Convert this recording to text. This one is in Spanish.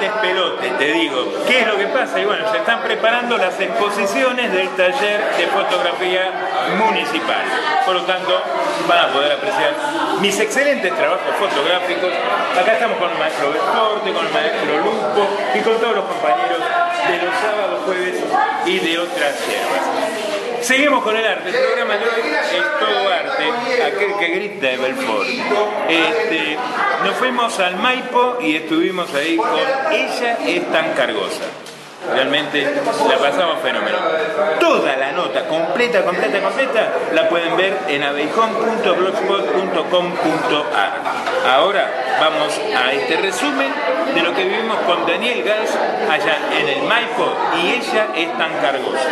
Despelote, te digo. ¿Qué es lo que pasa? Y bueno, se están preparando las exposiciones del taller de fotografía municipal. Por lo tanto, van a poder apreciar mis excelentes trabajos fotográficos. Acá estamos con el maestro Belforte, con el maestro Lupo y con todos los compañeros de los sábados, jueves y de otras hierbas. Seguimos con el arte. El programa de hoy es todo arte, aquel que grita de Belfort. Este, nos fuimos al Maipo y estuvimos ahí con Ella es tan cargosa. Realmente la pasamos fenómeno. Toda la nota, completa, completa, completa, la pueden ver en abeijón.blogspot.com.ar. Ahora vamos a este resumen de lo que vivimos con Daniel Gals allá en el Maipo y ella es tan cargosa.